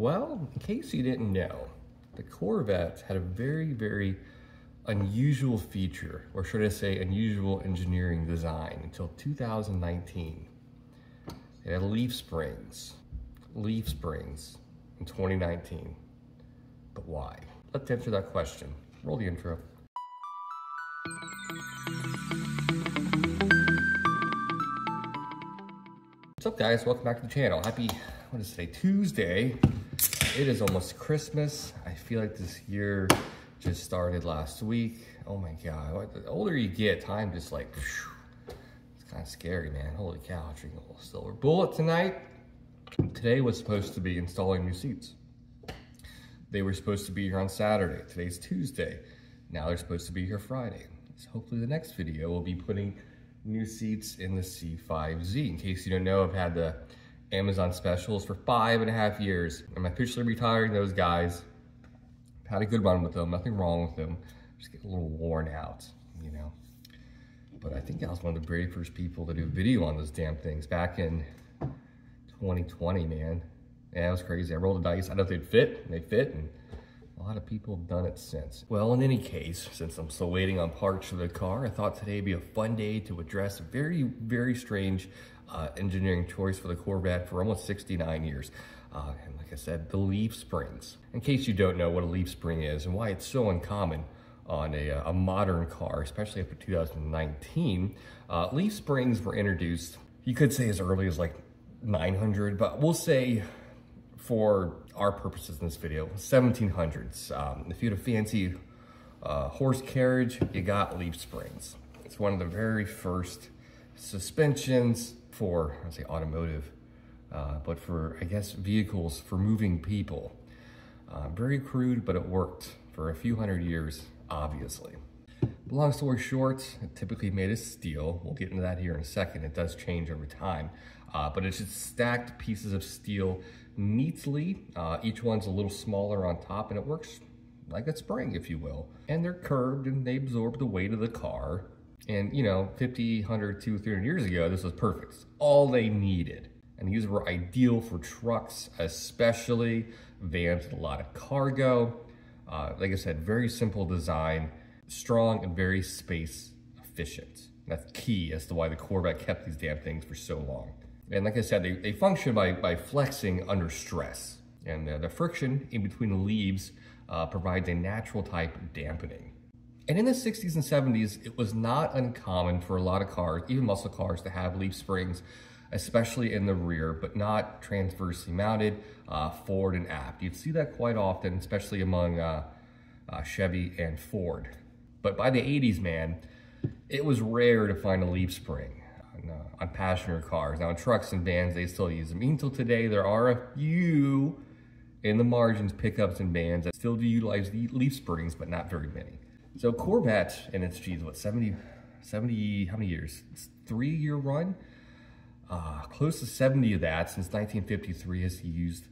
Well, in case you didn't know, the Corvette had a very, very unusual feature, or should I say unusual engineering design until 2019. It had leaf springs, leaf springs in 2019. But why? Let's answer that question. Roll the intro. What's up guys, welcome back to the channel. Happy, what is today, Tuesday. It is almost Christmas. I feel like this year just started last week. Oh my God, the older you get, time just like, it's kind of scary, man. Holy cow, drinking a little silver bullet tonight. Today was supposed to be installing new seats. They were supposed to be here on Saturday. Today's Tuesday. Now they're supposed to be here Friday. So hopefully the next video will be putting new seats in the C5Z. In case you don't know, I've had the Amazon specials for five and a half years. I'm officially retiring those guys. Had a good run with them, nothing wrong with them. Just get a little worn out, you know. But I think I was one of the very first people to do video on those damn things back in 2020, man. Yeah, it was crazy. I rolled the dice. I don't know they'd fit, and they fit, and a lot of people have done it since. Well, in any case, since I'm still waiting on parts for the car, I thought today would be a fun day to address a very, very strange uh, engineering choice for the Corvette for almost 69 years. Uh, and like I said, the leaf springs. In case you don't know what a leaf spring is and why it's so uncommon on a, uh, a modern car, especially after 2019, uh, leaf springs were introduced, you could say as early as like 900, but we'll say for our purposes in this video, 1700s. Um, if you had a fancy uh, horse carriage, you got leaf springs. It's one of the very first suspensions for, I say automotive, uh, but for, I guess, vehicles for moving people. Uh, very crude, but it worked for a few hundred years, obviously. Long story short, typically made of steel. We'll get into that here in a second. It does change over time, uh, but it's just stacked pieces of steel neatly. Uh, each one's a little smaller on top and it works like a spring, if you will. And they're curved and they absorb the weight of the car. And you know, 50, 100, 200, 300 years ago, this was perfect. It's all they needed. And these were ideal for trucks, especially vans with a lot of cargo. Uh, like I said, very simple design, strong and very space efficient. That's key as to why the Corvette kept these damn things for so long. And like I said, they, they function by, by flexing under stress. And uh, the friction in between the leaves uh, provides a natural type dampening. And in the 60s and 70s, it was not uncommon for a lot of cars, even muscle cars, to have leaf springs, especially in the rear, but not transversely mounted, uh, forward and aft. You'd see that quite often, especially among uh, uh, Chevy and Ford. But by the 80s, man, it was rare to find a leaf spring on, uh, on passenger cars. Now, in trucks and vans, they still use them. Even until today, there are a few in the margins, pickups and vans that still do utilize the leaf springs, but not very many. So Corvette, and it's, geez, what, 70, 70, how many years? It's three year run? Uh, close to 70 of that since 1953 has used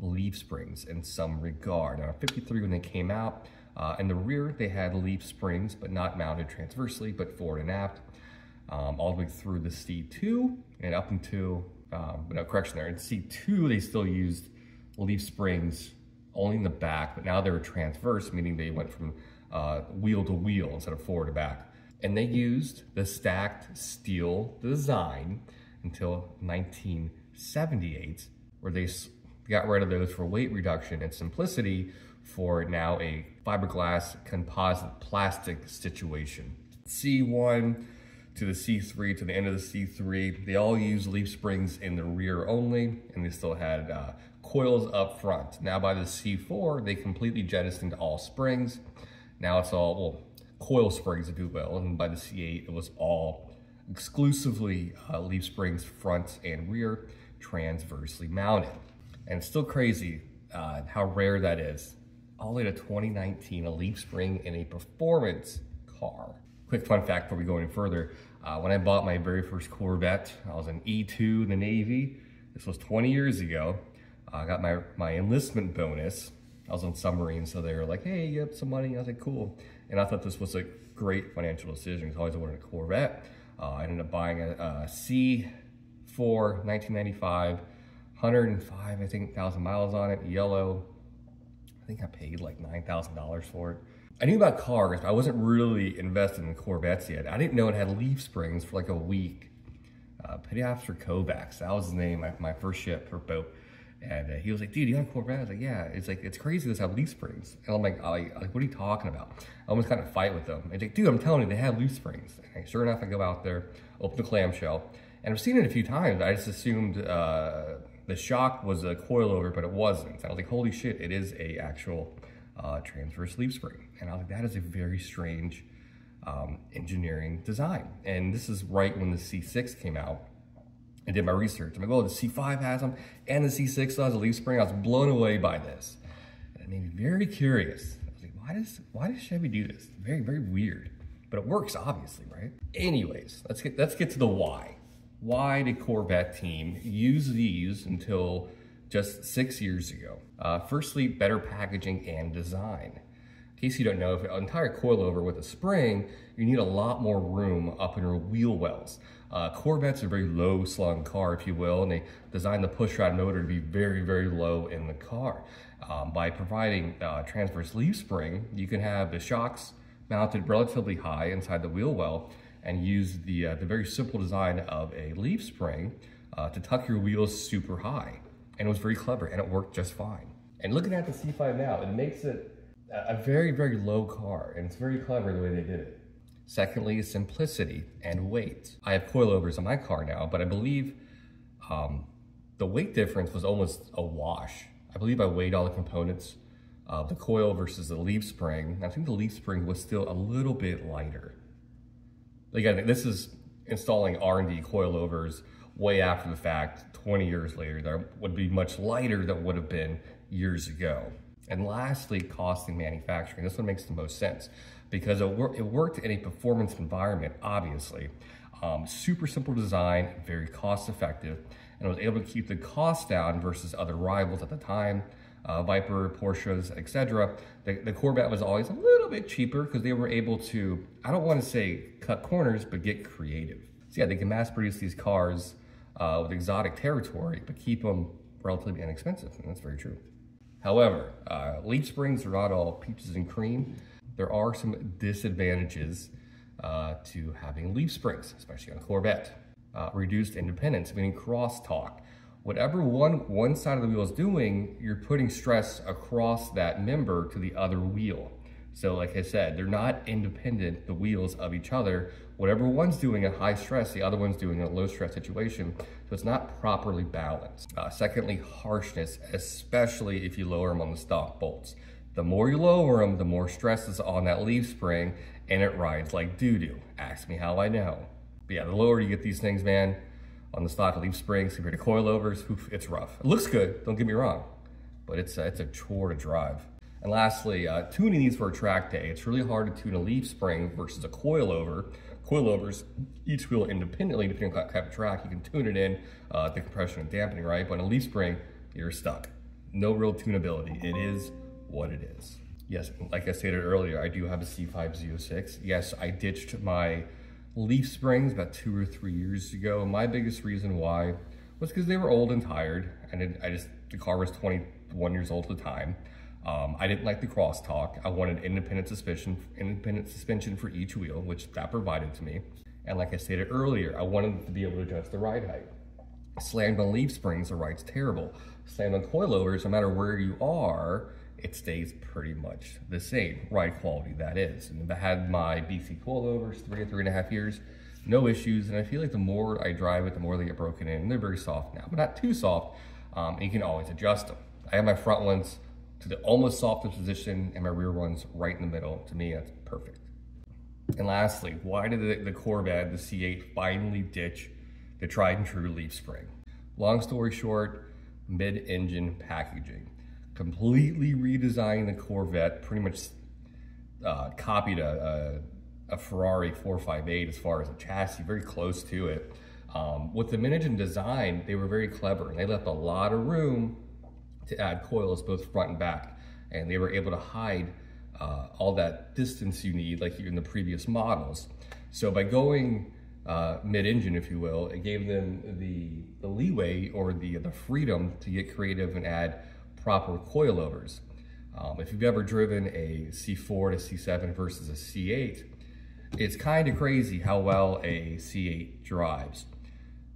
leaf springs in some regard. Now, 53 when they came out, uh, in the rear, they had leaf springs, but not mounted transversely, but forward and aft um, all the way through the C2 and up until, um, no correction there, in C2 they still used leaf springs only in the back, but now they were transverse, meaning they went from uh, wheel to wheel instead of forward to back. And they used the stacked steel design until 1978, where they got rid of those for weight reduction and simplicity for now a fiberglass composite plastic situation. C1 to the C3 to the end of the C3. They all use leaf springs in the rear only, and they still had uh, coils up front. Now by the C4, they completely jettisoned all springs. Now it's all, well, coil springs, if you will, and by the C8, it was all exclusively uh, leaf springs front and rear, transversely mounted. And it's still crazy uh, how rare that is. All the way to 2019, a leaf spring in a performance car. Quick fun fact before we go any further, uh, when I bought my very first Corvette, I was an E2 in the Navy. This was 20 years ago. I got my, my enlistment bonus. I was on submarine, so they were like, hey, you have some money. I was like, cool. And I thought this was a great financial decision because I always wanted a Corvette. Uh, I ended up buying a, a C4 1995 105, I think, thousand miles on it, yellow. I think I paid like $9,000 for it. I knew about cars, but I wasn't really invested in Corvettes yet. I didn't know it had leaf springs for like a week. Uh, After Kovacs, that was his name, my, my first ship or boat. And uh, he was like, dude, you got a Corvette? I was like, yeah. It's like, it's crazy this have leaf springs. And I'm like, oh, like, what are you talking about? I almost kind of fight with them. And like, dude, I'm telling you, they have leaf springs. And sure enough, I go out there, open the clamshell, and I've seen it a few times. I just assumed uh, the shock was a coilover, but it wasn't. I was like, holy shit, it is a actual uh, transverse leaf spring. And I was like, that is a very strange um, engineering design. And this is right when the C6 came out. I did my research. I'm like, oh, the C5 has them and the C6 has a leaf spring. I was blown away by this. And it made me very curious. I was like, why does, why does Chevy do this? Very, very weird. But it works, obviously, right? Anyways, let's get, let's get to the why. Why did Corvette team use these until just six years ago? Uh, firstly, better packaging and design. In case you don't know, if an entire coilover with a spring, you need a lot more room up in your wheel wells. Uh, Corvette's a very low slung car, if you will, and they designed the pushrod motor to be very, very low in the car. Um, by providing uh, transverse leaf spring, you can have the shocks mounted relatively high inside the wheel well and use the, uh, the very simple design of a leaf spring uh, to tuck your wheels super high. And it was very clever and it worked just fine. And looking at the C5 now, it makes it a very, very low car and it's very clever the way they did it. Secondly, simplicity and weight. I have coilovers on my car now, but I believe um, the weight difference was almost a wash. I believe I weighed all the components of the coil versus the leaf spring. I think the leaf spring was still a little bit lighter. Again, this is installing R&D coilovers way after the fact, 20 years later, that would be much lighter than would have been years ago. And lastly, cost in manufacturing. This one makes the most sense because it, wor it worked in a performance environment, obviously. Um, super simple design, very cost effective, and it was able to keep the cost down versus other rivals at the time, uh, Viper, Porsches, etc. The, the Corvette was always a little bit cheaper because they were able to, I don't want to say cut corners, but get creative. So yeah, they can mass produce these cars uh, with exotic territory, but keep them relatively inexpensive, and that's very true. However, uh, leaf springs are not all peaches and cream. There are some disadvantages uh, to having leaf springs, especially on a Corvette. Uh, reduced independence, meaning crosstalk. Whatever one, one side of the wheel is doing, you're putting stress across that member to the other wheel. So like I said, they're not independent, the wheels of each other. Whatever one's doing at high stress, the other one's doing in a low stress situation. So it's not properly balanced. Uh, secondly, harshness, especially if you lower them on the stock bolts. The more you lower them, the more stress is on that leaf spring and it rides like doo-doo. Ask me how I know. But yeah, the lower you get these things, man, on the stock leaf springs compared to coilovers, oof, it's rough. It looks good, don't get me wrong, but it's, it's a chore to drive. And lastly, uh, tuning these for a track day. It's really hard to tune a leaf spring versus a coilover. Coilovers, each wheel independently, depending on what type of track, you can tune it in, uh, the compression and dampening, right? But a leaf spring, you're stuck. No real tunability. It is what it is. Yes, like I stated earlier, I do have a C5Z06. Yes, I ditched my leaf springs about two or three years ago. My biggest reason why was because they were old and tired, and it, I just, the car was 21 years old at the time. Um, I didn't like the crosstalk. I wanted independent suspension, independent suspension for each wheel, which that provided to me. And like I stated earlier, I wanted to be able to adjust the ride height. Slammed on leaf springs, the ride's terrible. Slammed on coilovers, no matter where you are, it stays pretty much the same ride quality that is. And I had my BC coilovers three or three and a half years, no issues. And I feel like the more I drive it, the more they get broken in. And they're very soft now, but not too soft. Um, and you can always adjust them. I have my front ones to the almost softest position and my rear one's right in the middle. To me, that's perfect. And lastly, why did the, the Corvette, the C8, finally ditch the tried and true leaf spring? Long story short, mid-engine packaging. Completely redesigned the Corvette, pretty much uh, copied a, a, a, Ferrari 458 as far as a chassis, very close to it. Um, with the mid-engine design, they were very clever and they left a lot of room to add coils both front and back. And they were able to hide uh, all that distance you need like in the previous models. So by going uh, mid-engine, if you will. It gave them the, the leeway or the, the freedom to get creative and add proper coilovers. Um, if you've ever driven a C4 to C7 versus a C8, it's kind of crazy how well a C8 drives.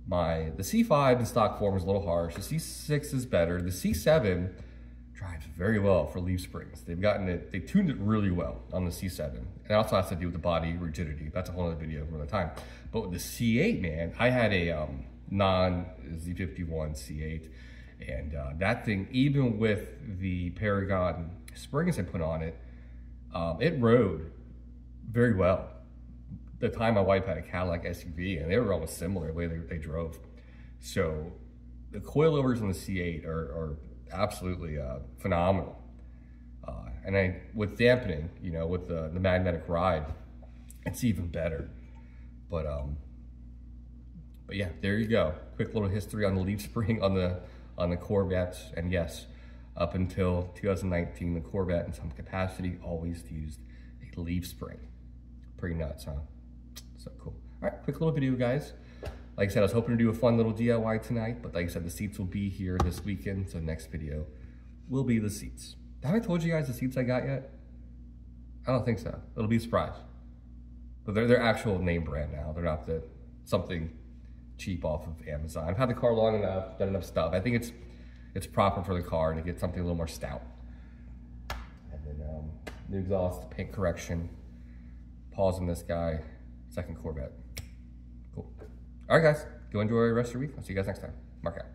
My The C5 in stock form is a little harsh. The C6 is better. The C7 drives very well for leaf springs. They've gotten it, they tuned it really well on the C7. And It also has to do with the body rigidity. That's a whole other video for another time. But with the C8, man, I had a um, non Z51 C8 and uh, that thing, even with the Paragon springs I put on it, um, it rode very well. The time my wife had a Cadillac SUV and they were almost similar the way they, they drove. So the coilovers on the C8 are, are absolutely uh, phenomenal. Uh, and I, with dampening, you know, with the, the magnetic ride, it's even better. But um, but yeah, there you go. Quick little history on the leaf spring on the on the Corvettes. And yes, up until 2019, the Corvette in some capacity always used a leaf spring. Pretty nuts, huh? So cool. All right, quick little video, guys. Like I said, I was hoping to do a fun little DIY tonight, but like I said, the seats will be here this weekend, so next video will be the seats. Have I told you guys the seats I got yet? I don't think so. It'll be a surprise. But they're their actual name brand now. They're not the something cheap off of Amazon. I've had the car long enough, done enough stuff. I think it's it's proper for the car to get something a little more stout. And then um, new exhaust, paint correction, pause on this guy, second Corvette. Cool. All right, guys. Go enjoy the rest of your week. I'll see you guys next time. Mark out.